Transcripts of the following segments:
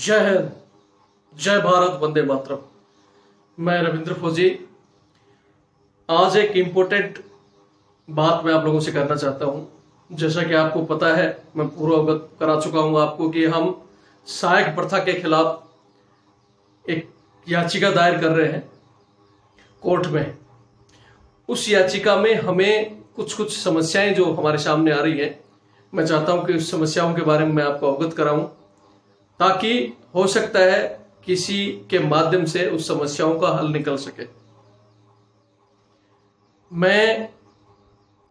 जय हिंद। जय भारत, वंदे मातरम। मैं रविंद्र फौजी। आज एक इम्पोर्टेंट बात मैं आप लोगों से करना चाहता हूँ। जैसा कि आपको पता है, मैं पूरा अवगत करा चुका हूँ आपको कि हम सहायक प्रथा के खिलाफ एक याचिका दायर कर रहे हैं कोर्ट में। उस याचिका में हमें कुछ कुछ समस्याएँ जो हमारे सामने आ रही हैं, मैं चाहता हूँ कि उस समस्याओं के बारे में मैं आपको अवगत कराऊं। ताकि हो सकता है किसी के माध्यम से उस समस्याओं का हल निकल सके। मैं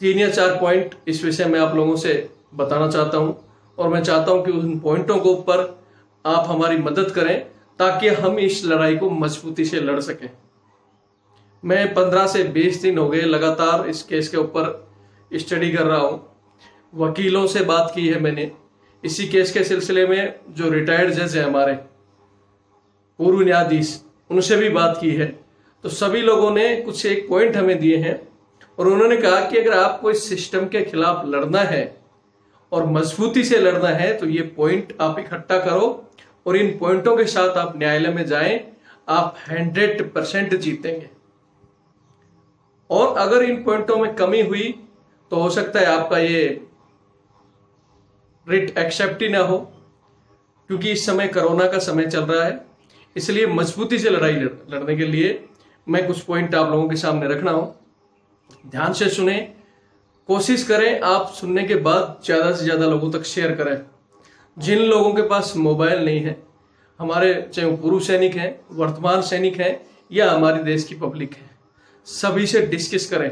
तीन या चार पॉइंट इस विषय में आप लोगों से बताना चाहता हूँ और मैं चाहता हूँ कि उन पॉइंटों को ऊपर आप हमारी मदद करें ताकि हम इस लड़ाई को मजबूती से लड़ सकें। मैं पंद्रह से बीस दिन हो गए लगातार इस केस के ऊपर स्टडी कर रहा हूँ। वकीलों से बात की है मैंने। इसी केस के सिलसिले में जो रिटायर्ड जज है हमारे, पूर्व न्यायाधीश, उनसे भी बात की है। तो सभी लोगों ने कुछ एक पॉइंट हमें दिए हैं और उन्होंने कहा कि अगर आपको इस सिस्टम के खिलाफ लड़ना है और मजबूती से लड़ना है तो ये पॉइंट आप इकट्ठा करो और इन पॉइंटों के साथ आप न्यायालय में जाएँ, आप हंड्रेड परसेंट जीतेंगे। और अगर इन पॉइंटों में कमी हुई तो हो सकता है आपका ये रिट एक्सेप्ट ही ना हो, क्योंकि इस समय कोरोना का समय चल रहा है, इसलिए मजबूती से लड़ाई लड़ने के लिए मैं कुछ पॉइंट आप लोगों के सामने रखना हूँ। ध्यान से सुने, कोशिश करें आप सुनने के बाद ज़्यादा से ज़्यादा लोगों तक शेयर करें। जिन लोगों के पास मोबाइल नहीं है, हमारे चाहे वो पूर्व सैनिक हैं, वर्तमान सैनिक हैं, या हमारे देश की पब्लिक है, सभी से डिस्कस करें।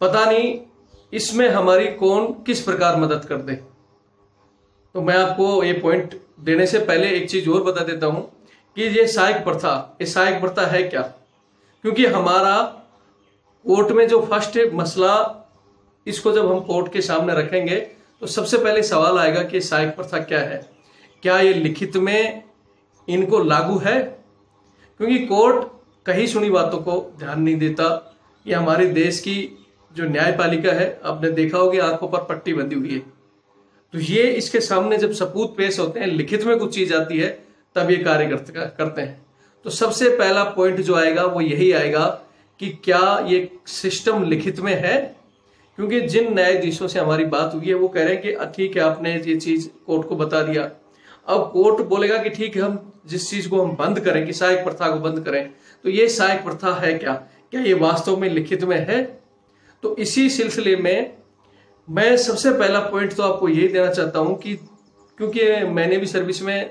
पता नहीं इसमें हमारी कौन किस प्रकार मदद कर दे। तो मैं आपको ये पॉइंट देने से पहले एक चीज़ और बता देता हूँ कि ये सहायक प्रथा, ये सहायक प्रथा है क्या? क्योंकि हमारा कोर्ट में जो फ़र्स्ट मसला, इसको जब हम कोर्ट के सामने रखेंगे तो सबसे पहले सवाल आएगा कि सहायक प्रथा क्या है? क्या ये लिखित में इनको लागू है? क्योंकि कोर्ट कहीं सुनी बातों को ध्यान नहीं देता। ये हमारे देश की जो न्यायपालिका है, आपने देखा होगा, आँखों पर पट्टी बंधी हुई है। तो ये इसके सामने जब सपूत पेश होते हैं, लिखित में कुछ चीज़ आती है, तब ये कार्य करते हैं। तो सबसे पहला पॉइंट जो आएगा, वो यही आएगा कि क्या ये सिस्टम लिखित में है? क्योंकि जिन न्यायाधीशों से हमारी बात हुई है, वो कह रहे हैं कि ठीक है, आपने ये चीज़ कोर्ट को बता दिया। अब कोर्ट बोलेगा कि, ठीक है, हम जिस चीज़ को हम बंद करें, कि सहायक प्रथा को बंद करें। तो ये सहायक प्रथा है क्या? क्या ये वास्तव में लिखित में है? तो इसी सिलसिले में मैं सबसे पहला पॉइंट तो आपको यही देना चाहता हूँ कि क्योंकि मैंने भी सर्विस में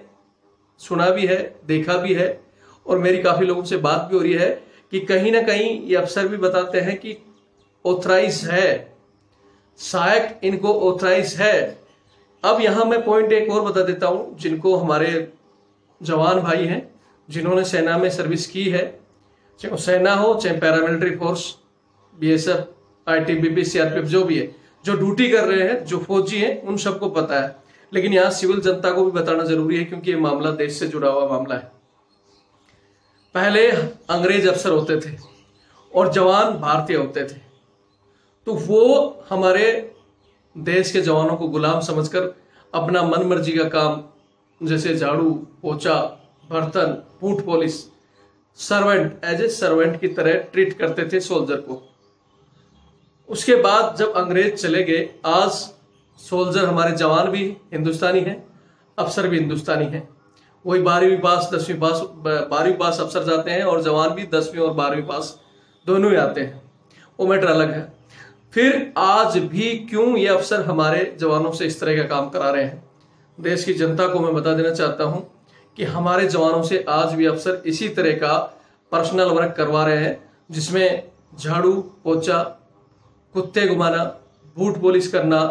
सुना भी है, देखा भी है और मेरी काफ़ी लोगों से बात भी हो रही है कि कहीं ना कहीं ये अफसर भी बताते हैं कि ऑथराइज है। सहायक इनको ऑथराइज है। अब यहाँ मैं पॉइंट एक और बता देता हूँ, जिनको हमारे जवान भाई हैं, जिन्होंने सेना में सर्विस की है। चाहे सेना हो, चाहे paramilitary force B S F I T B P C R P F जो भी है। जो ड्यूटी कर रहे हैं, जो फौजी हैं, उन सबको पता है। लेकिन यहाँ सिविल जनता को भी बताना ज़रूरी है, क्योंकि ये मामला देश से जुड़ा हुआ मामला है। पहले अंग्रेज़ अफसर होते थे और जवान भारतीय होते थे। तो वो हमारे देश के जवानों को गुलाम समझकर अपना मन मर्ज़ी का काम, जैसे झाड़ू पोचा बर्तन boot polish, servant, as a servant की तरह ट्रीट करते थे सोल्जर को। उसके बाद जब अंग्रेज़ चले गए, आज सोल्जर हमारे जवान भी हिंदुस्तानी हैं, अफसर भी हिंदुस्तानी हैं। वही बारहवीं पास, दसवीं पास बारहवीं पास अफसर जाते हैं और जवान भी दसवीं और बारहवीं पास दोनों ही आते हैं। वो मैटर अलग है। फिर आज भी क्यों ये अफसर हमारे जवानों से इस तरह का काम करा रहे हैं? देश की जनता को मैं बता देना चाहता हूँ कि हमारे जवानों से आज भी अफसर इसी तरह का पर्सनल वर्क करवा रहे हैं, जिसमें झाड़ू पोचा कुत्ते घुमाना, बूट पॉलिश करना,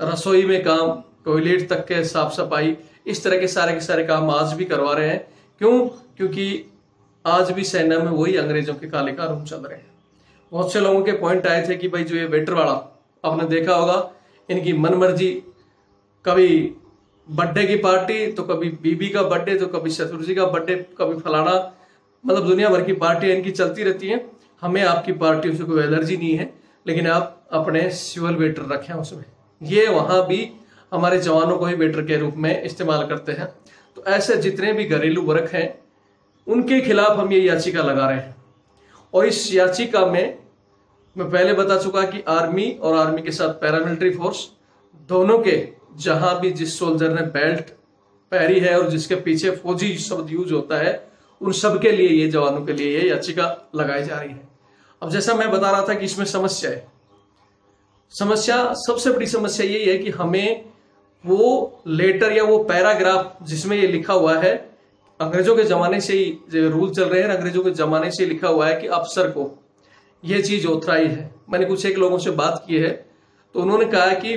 रसोई में काम, टॉयलेट तक के साफ़ सफ़ाई, इस तरह के सारे के सारे काम आज भी करवा रहे हैं। क्यों? क्योंकि आज भी सेना में वही अंग्रेज़ों के काले का रूम चल रहे हैं। बहुत से लोगों के पॉइंट आए थे कि भाई जो ये वेटर वाला, आपने देखा होगा, इनकी मन मर्ज़ी कभी बर्थडे की पार्टी तो कभी बीबी का बर्थडे तो कभी शत्रु जी का बर्थडे कभी फलाना मतलब दुनिया भर की पार्टियाँ इनकी चलती रहती हैं। हमें आपकी पार्टियों से कोई एलर्जी नहीं है। लेकिन आप अपने सिविल वेटर रखें उसमें। ये वहाँ भी हमारे जवानों को ही वेटर के रूप में इस्तेमाल करते हैं। तो ऐसे जितने भी घरेलू वर्ग हैं, उनके खिलाफ हम ये याचिका लगा रहे हैं। और इस याचिका में मैं पहले बता चुका कि आर्मी और आर्मी के साथ पैरामिलिट्री फोर्स, दोनों के जहाँ भी जिस सोल्जर ने बेल्ट पहरी है और जिसके पीछे फौजी शब्द यूज़ होता है, उन सब के लिए ये जवानों के लिए ये याचिका लगाई जा रही है। अब जैसा मैं बता रहा था कि इसमें समस्या है। समस्या, सबसे बड़ी समस्या यही है कि हमें वो लेटर या वो पैराग्राफ जिसमें ये लिखा हुआ है, अंग्रेज़ों के जमाने से ही रूल चल रहे हैं, अंग्रेज़ों के जमाने से लिखा हुआ है कि अफसर को ये चीज़ ओथराई है। मैंने कुछ एक लोगों से बात की है तो उन्होंने कहा कि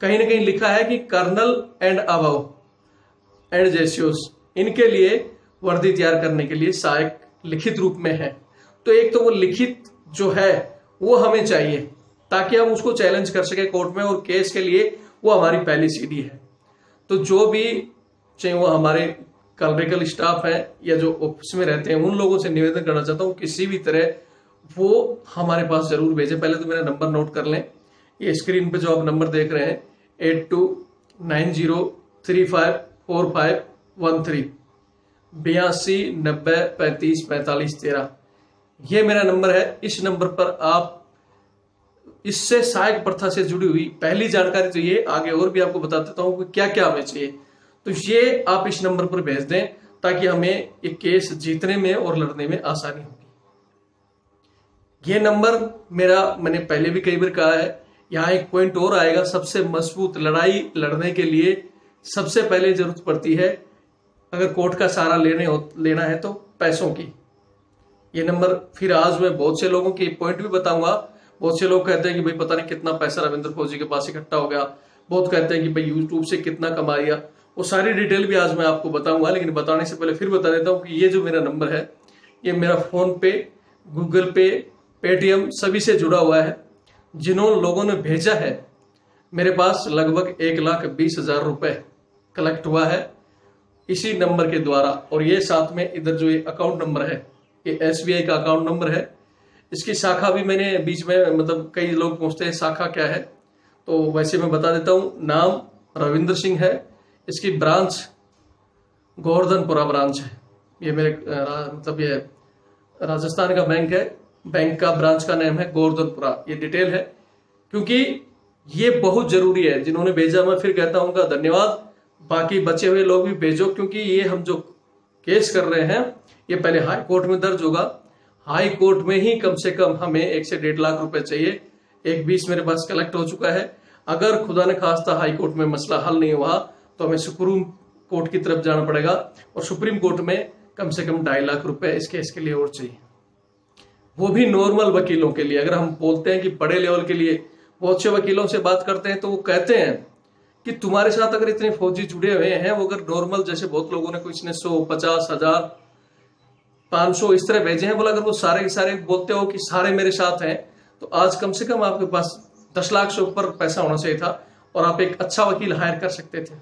कहीं ना कहीं लिखा है कि कर्नल एंड अबव एंड जेसियोस, इनके लिए वर्दी तैयार करने के लिए सहायक लिखित रूप में है। तो एक तो वो लिखित जो है, वो हमें चाहिए, ताकि हम उसको चैलेंज कर सके कोर्ट में और केस के लिए वो हमारी पहली सीढ़ी है। तो जो भी चाहे वो हमारे कलरिकल स्टाफ है या जो ऑफ़िस में रहते हैं, उन लोगों से निवेदन करना चाहता हूँ किसी भी तरह वो हमारे पास ज़रूर भेजे। पहले तो मेरा नंबर नोट कर लें। ये स्क्रीन पे जो आप नंबर देख रहे हैं eight two nine zero three five four five one three बयासी, नब्बे, पैंतीस, पैंतालीस, तेरह। ये मेरा नंबर है। इस नंबर पर आप इससे सहायक प्रथा से जुड़ी हुई पहली जानकारी तो ये आगे और भी आपको बता देता हूँ कि क्या क्या हमें चाहिए। तो ये आप इस नंबर पर भेज दें ताकि हमें ये केस जीतने में और लड़ने में आसानी होगी। ये नंबर मेरा, मैंने पहले भी कई बार कहा है, यहाँ एक पॉइंट और आएगा। सबसे मज़बूत लड़ाई लड़ने के लिए सबसे पहले ज़रूरत पड़ती है। अगर कोर्ट का सहारा लेने हो, लेना है तो पैसों की। ये नंबर फिर आज मैं बहुत से लोगों के पॉइंट भी बताऊँगा। बहुत से लोग कहते हैं कि भाई पता नहीं कितना पैसा रविंद्र फौजी के पास इकट्ठा हो गया। बहुत कहते हैं कि भाई यूट्यूब से कितना कमा लिया। वो सारी डिटेल भी आज मैं आपको बताऊँगा, लेकिन बताने से पहले फिर बता देता हूँ कि ये जो मेरा नंबर है, ये मेरा फ़ोन पे गूगल पे, पेटीएम सभी से जुड़ा हुआ है। जिन्होंने लोगों ने भेजा है, मेरे पास लगभग एक लाख बीस हज़ार रुपए कलेक्ट हुआ है इसी नंबर के द्वारा। और ये साथ में इधर जो ये अकाउंट नंबर है ये एस का अकाउंट नंबर है। इसकी शाखा भी मैंने बीच में मतलब कई लोग पूछते हैं, शाखा क्या है? तो वैसे मैं बता देता हूँ, नाम रविंद्र सिंह है। इसकी ब्रांच गोवर्धनपुरा ब्रांच है। ये मेरे मतलब ये राजस्थान का बैंक है। बैंक का ब्रांच का नाम है गोवर्धनपुरा। ये डिटेल है। क्योंकि ये बहुत ज़रूरी है। जिन्होंने भेजा, मैं फिर कहता हूँ धन्यवाद। बाकी बचे हुए लोग भी भेजो, क्योंकि ये हम जो केस कर रहे हैं ये पहले हाई कोर्ट में दर्ज होगा। हाई कोर्ट में ही कम से कम हमें एक से डेढ़ लाख रुपए चाहिए। एक बीस मेरे पास कलेक्ट हो चुका है। अगर खुदा ने खास्ता हाई कोर्ट में मसला हल नहीं हुआ तो हमें सुप्रीम कोर्ट की तरफ़ जाना पड़ेगा और सुप्रीम कोर्ट में कम से कम ढाई लाख रुपए इस केस के लिए और चाहिए। वो भी नॉर्मल वकीलों के लिए। अगर हम बोलते हैं कि बड़े लेवल के लिए बहुत से वकीलों से बात करते हैं तो वो कहते हैं कि तुम्हारे साथ अगर इतने फौजी जुड़े हुए हैं, वो अगर नॉर्मल जैसे बहुत लोगों ने कुछ ने सौ, पचास, हज़ार पाँच सौ इस तरह भेजे हैं, बोला, अगर वो सारे के सारे बोलते हो कि सारे मेरे साथ हैं तो आज कम से कम आपके पास दस लाख से ऊपर पैसा होना चाहिए था और आप एक अच्छा वकील हायर कर सकते थे।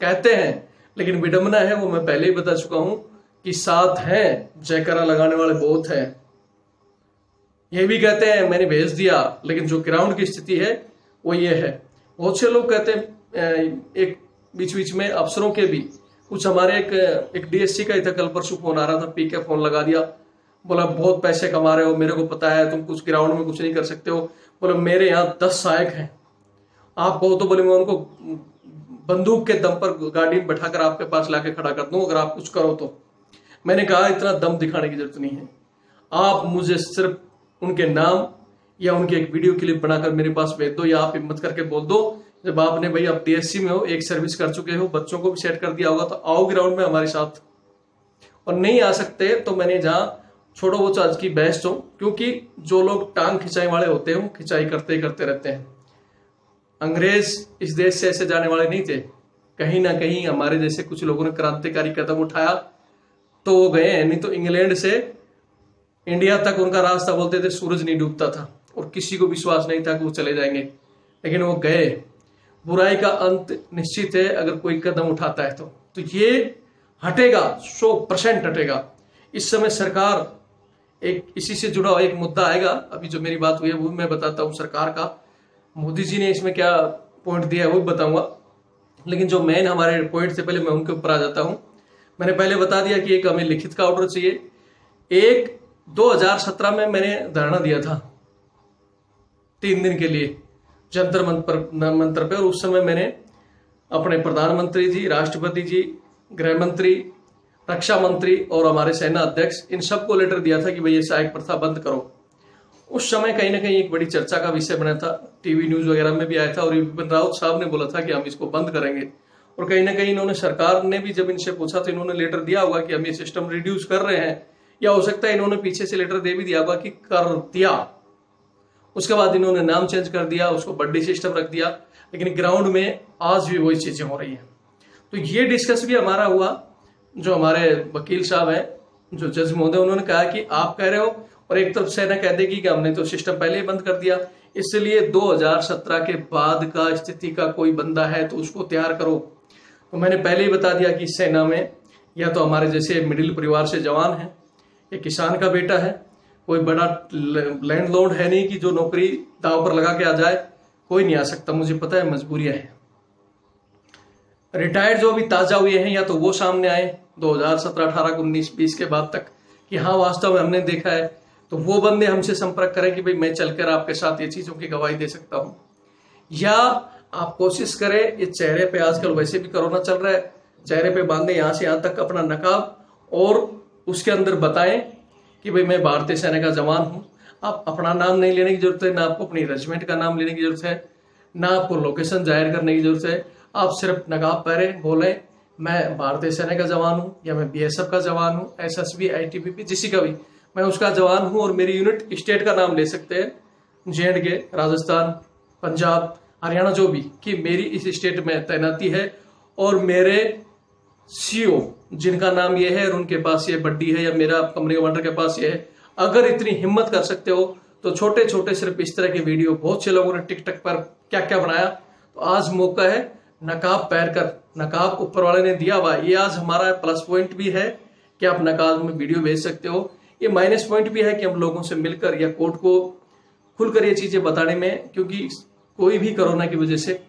कहते हैं, लेकिन विडम्बना है, वो मैं पहले ही बता चुका हूँ कि साथ हैं, जयकरा लगाने वाले बहुत हैं। ये भी कहते हैं, मैंने भेज दिया, लेकिन जो ग्राउंड की स्थिति है, वो ये है। बहुत से लोग कहते हैं एक बीच बीच में अफसरों के भी कुछ हमारे एक एक डीएससी का ही था कल परसों फ़ोन आ रहा था पी के फ़ोन लगा दिया। बोला, बहुत पैसे कमा रहे हो, मेरे को पता है तुम कुछ ग्राउंड में कुछ नहीं कर सकते हो। बोले, मेरे यहाँ दस सहायक हैं। आप कहो तो बोले, मैं उनको बंदूक के दम पर गाड़ी में बैठाकर आपके पास लाके खड़ा कर दूँ, अगर आप कुछ करो तो। मैंने कहा, इतना दम दिखाने की ज़रूरत नहीं है। आप मुझे सिर्फ़ उनके नाम या उनके एक वीडियो क्लिप बनाकर मेरे पास भेज दो या आप हिम्मत करके बोल दो जब आपने भाई आप डीएससी में हो, एक सर्विस कर चुके हो, बच्चों को भी सेट कर दिया होगा तो आओ ग्राउंड में हमारे साथ। और नहीं आ सकते तो मैंने जहाँ छोड़ो वो चार्ज की बेस्ट हो, क्योंकि जो लोग टांग खिंचाई वाले होते हैं, वो खिंचाई करते करते रहते हैं। अंग्रेज़ इस देश से ऐसे जाने वाले नहीं थे। कहीं ना कहीं हमारे जैसे कुछ लोगों ने क्रांतिकारी कदम उठाया तो वो गए नहीं तो इंग्लैंड से इंडिया तक उनका रास्ता बोलते थे, सूरज नहीं डूबता था, और किसी को विश्वास नहीं था कि वो चले जाएँगे। लेकिन वो गए। बुराई का अंत निश्चित है, अगर कोई कदम उठाता है तो। तो ये हटेगा सौ परसेंट हटेगा। इस समय सरकार एक, इसी से जुड़ा हुआ एक मुद्दा आएगा। अभी जो मेरी बात हुई है, वो मैं बताता हूँ सरकार का। मोदी जी ने इसमें क्या पॉइंट दिया है, वो भी बताऊँगा। लेकिन जो मेन हमारे पॉइंट से पहले मैं उनके ऊपर आ जाता हूँ। मैंने पहले बता दिया कि एक हमें लिखित का ऑर्डर चाहिए। एक 2017 में मैंने धरना दिया था। तीन दिन के लिए। जंतर मंत्र मंत्र पे, और उस समय मैंने अपने प्रधानमंत्री जी, राष्ट्रपति जी, गृह मंत्री, रक्षा मंत्री और हमारे सेना अध्यक्ष, इन सबको लेटर दिया था कि भाई ये सहायक प्रथा बंद करो। उस समय कहीं ना कहीं एक बड़ी चर्चा का विषय बना था। टीवी न्यूज़ वगैरह में भी आया था और विपिन रावत साहब ने बोला था कि हम इसको बंद करेंगे। और कहीं ना कहीं इन्होंने, सरकार ने भी जब इनसे पूछा तो इन्होंने लेटर दिया होगा कि हम ये सिस्टम रिड्यूस कर रहे हैं। या हो सकता है इन्होंने पीछे से लेटर दे भी दिया होगा कि कर दिया। उसके बाद इन्होंने नाम चेंज कर दिया, उसको बड्डी सिस्टम रख दिया, लेकिन ग्राउंड में आज भी वही चीज़ें हो रही हैं। तो ये डिस्कस भी हमारा हुआ, जो हमारे वकील साहब हैं, जो जज महोदय, उन्होंने कहा कि आप कह रहे हो, और एक तरफ़ सेना कह देगी कि हमने तो सिस्टम पहले ही बंद कर दिया। इसलिए 2017 के बाद का स्थिति का कोई बंदा है तो उसको तैयार करो। तो मैंने पहले ही बता दिया कि सेना में या तो हमारे जैसे मिडिल परिवार से जवान है या किसान का बेटा है कोई बड़ा लैंड लैंडलॉर्ड है नहीं कि जो नौकरी दाव पर लगा के आ जाए, कोई नहीं आ सकता। मुझे पता है मजबूरियाँ हैं। रिटायर्ड जो अभी ताज़ा हुए हैं या तो वो सामने आए 2017 18 19 20 के बाद तक कि हाँ वास्तव में हमने देखा है तो वो बंदे हमसे संपर्क करें कि भाई मैं चलकर आपके साथ ये चीज़ों की गवाही दे सकता हूँ। या आप कोशिश करें, ये चेहरे पे आजकल वैसे भी कोरोना चल रहा है, चेहरे पे बांधे यहाँ से यहाँ तक अपना नकाब और उसके अंदर बताएँ कि भाई मैं भारतीय सेना का जवान हूँ। आप अपना नाम नहीं लेने की ज़रूरत है, ना आपको अपनी रेजिमेंट का नाम लेने की ज़रूरत है, ना आपको लोकेशन ज़ाहिर करने की ज़रूरत है। आप सिर्फ़ नकाब पहरे बोले, मैं भारतीय सेना का जवान हूँ या मैं बीएसएफ का जवान हूँ एस एस बी का भी। मैं उसका जवान हूँ और मेरी यूनिट स्टेट का नाम ले सकते हैं। जे के राजस्थान, पंजाब, हरियाणा, जो भी, कि मेरी इस स्टेट में तैनाती है और मेरे सीओ, जिनका नाम ये है और उनके पास ये बड्डी है या मेरा कंपनी कमांडर के पास ये है, अगर इतनी हिम्मत कर सकते हो तो छोटे छोटे सिर्फ़ इस तरह के वीडियो बहुत से लोगों ने टिकटक पर क्या क्या बनाया। तो आज मौका है नकाब पैर कर, नकाब ऊपर वाले ने दिया हुआ ये आज हमारा प्लस पॉइंट भी है कि आप नकाब में वीडियो भेज सकते हो। ये माइनस पॉइंट भी है कि हम लोगों से मिलकर या कोर्ट को खुलकर ये चीज़ें बताने में, क्योंकि कोई भी कोरोना की वजह से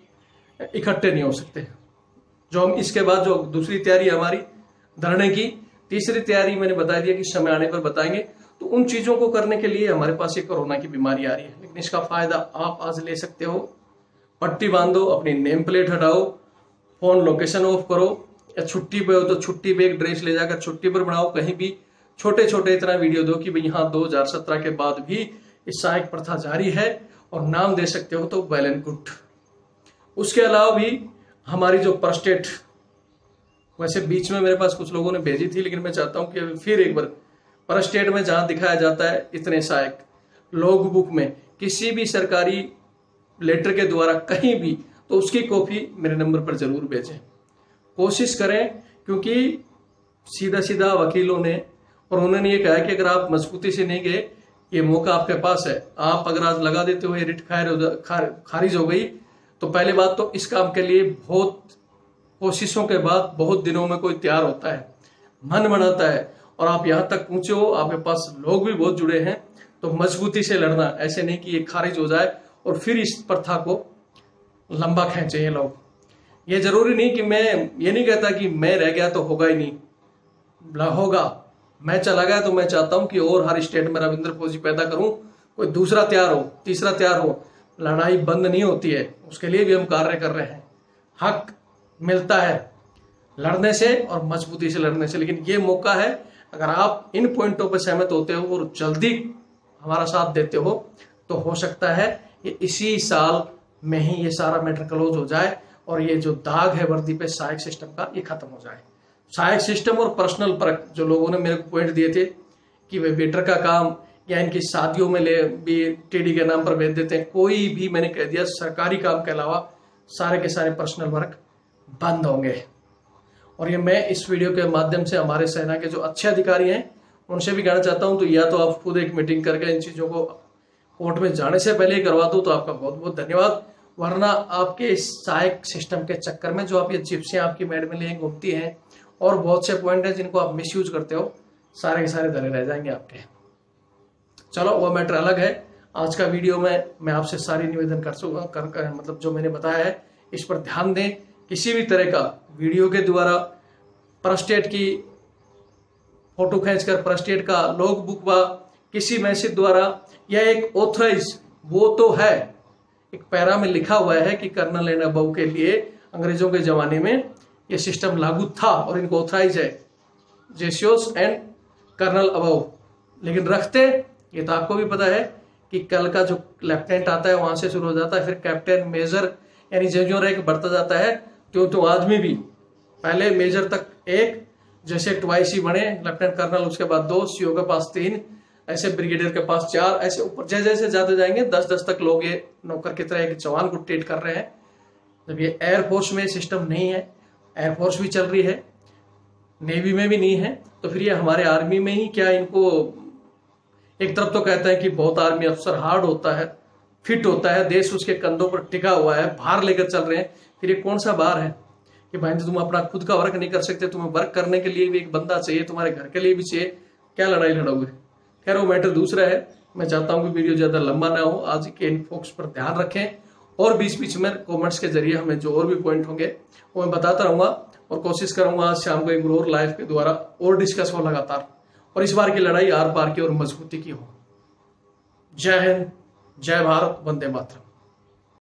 इकट्ठे नहीं हो सकते। जो हम इसके बाद जो दूसरी तैयारी हमारी, धरने की, तीसरी तैयारी मैंने बता दिया कि समय आने पर बताएँगे। तो उन चीज़ों को करने के लिए हमारे पास ये कोरोना की बीमारी आ रही है। लेकिन इसका फ़ायदा आप आज ले सकते हो। पट्टी बांधो, अपनी नेम प्लेट हटाओ, फ़ोन लोकेशन ऑफ़ करो, या छुट्टी पे हो तो छुट्टी पे एक ड्रेस ले जाकर छुट्टी पर बनाओ, कहीं भी। छोटे छोटे इतना वीडियो दो कि भाई हाँ 2017 के बाद भी इस सहायक प्रथा जारी है और नाम दे सकते हो तो वेल एंड गुड। उसके अलावा भी हमारी जो परस्टेट वैसे बीच में मेरे पास कुछ लोगों ने भेजी थी लेकिन मैं चाहता हूँ कि फिर एक बार पर स्टेट में जहाँ दिखाया जाता है इतने सहायक लॉग बुक में किसी भी सरकारी लेटर के द्वारा कहीं भी तो उसकी कॉपी मेरे नंबर पर ज़रूर भेजें। कोशिश करें क्योंकि सीधा सीधा वकीलों ने और उन्होंने ये कहा कि अगर आप मजबूती से नहीं गए ये मौका आपके पास है। आप अगर आज लगा देते हो ये रिट खार, खारिज हो गई तो पहले बात तो इस काम के लिए बहुत कोशिशों के बाद बहुत दिनों में कोई तैयार होता है, मन बनाता है। और आप यहाँ तक पहुँचे हो, आपके पास लोग भी बहुत जुड़े हैं तो मजबूती से लड़ना, ऐसे नहीं कि ये खारिज हो जाए और फिर इस प्रथा को लंबा खेचे ये लोग। ये ज़रूरी नहीं कि मैं, ये नहीं कहता कि मैं रह गया तो होगा ही नहीं। होगा। मैं चला गया तो मैं चाहता हूँ कि और हर स्टेट में रविंद्र फौजी पैदा करूँ, कोई दूसरा तैयार हो, तीसरा तैयार हो। लड़ाई बंद नहीं होती है, उसके लिए भी हम कार्य कर रहे हैं। हक मिलता है लड़ने से और मजबूती से लड़ने से, लेकिन ये मौका है, अगर आप इन पॉइंटों पर सहमत होते हो और जल्दी हमारा साथ देते हो तो हो सकता है ये इसी साल में ही ये सारा मैटर क्लोज हो जाए और ये जो दाग है वर्दी पे सहायक सिस्टम का, ये खत्म हो जाए। सहायक सिस्टम और पर्सनल परक जो लोगों ने मेरे को पॉइंट दिए थे कि वे वेटर का काम या इनकी शादियों में ले भी टीडी के नाम पर भेज देते हैं। कोई भी मैंने कह दिया, सरकारी काम के अलावा सारे के सारे पर्सनल वर्क बंद होंगे। और ये मैं इस वीडियो के माध्यम से हमारे सेना के जो अच्छे अधिकारी हैं, उनसे भी कहना चाहता हूँ तो या तो आप खुद एक मीटिंग करके इन चीज़ों को कोर्ट में जाने से पहले ही करवा दो तो आपका बहुत बहुत धन्यवाद। वरना आपके इस सहायक सिस्टम के चक्कर में जो आप ये चिप्सियाँ आपकी मेड में लिए घूमती हैं, और बहुत से पॉइंट है जिनको आप मिस करते हो, सारे के सारे धरे रह जाएँगे आपके। चलो वो मैटर अलग है। आज का वीडियो में मैं आपसे सारी निवेदन कर कर, कर मतलब जो मैंने बताया है इस पर ध्यान दें। किसी भी तरह का वीडियो के द्वारा प्रस्टेट की फ़ोटो खींचकर प्रस्टेट का लॉग बुक व किसी मैसेज द्वारा या एक ऑथराइज वो तो है। एक पैरा में लिखा हुआ है कि कर्नल एंड अबव के लिए अंग्रेज़ों के जमाने में ये सिस्टम लागू था और इनको ऑथराइज है। जेसियोस एंड कर्नल अबव। लेकिन रखते ये तो आपको भी पता है कि कल का जो लेफ्टिनेंट आता है, वहाँ से शुरू हो जाता है, फिर कैप्टन मेजर, यानी जो जो रैंक बढ़ता जाता है तो तो आदमी भी। पहले मेजर तक एक, जैसे ट्वाइस ही बने, लेफ्टिनेंट कर्नल, उसके बाद दो, सीओ के पास तीन, ऐसे ब्रिगेडियर के पास चार, ऐसे ऊपर जैसे जैसे जाते जाएँगे दस दस तक लोग ये नौकर की तरह एक जवान को ट्रीट कर रहे हैं। जब ये एयरफोर्स में सिस्टम नहीं है एयरफोर्स भी चल रही है, नेवी में भी नहीं है तो फिर ये हमारे आर्मी में ही क्या इनको एक तरफ़ तो कहता है कि बहुत आर्मी अफसर हार्ड होता है फिट होता है, देश उसके कंधों पर टिका हुआ है, भार लेकर चल रहे हैं। फिर ये कौन सा बार है? कि भाई तुम अपना खुद का वर्क नहीं कर सकते, तुम्हें वर्क करने के लिए भी एक बंदा चाहिए, तुम्हारे घर के लिए भी चाहिए। क्या लड़ाई लड़ोगे? खैर, वो मैटर दूसरा है। मैं चाहता हूँ कि वीडियो ज़्यादा लंबा ना हो। आज के इन फोक्स पर ध्यान रखें और बीच बीच में कमेंट्स के ज़रिए हमें जो और भी पॉइंट होंगे, वो मैं बताता रहूँगा और कोशिश करूँगा आज शाम को एक और लाइव के द्वारा और डिस्कस हो लगातार। और इस बार की लड़ाई आर पार की और मजबूती की हो। जय हिंद, जय भारत, वंदे मातरम।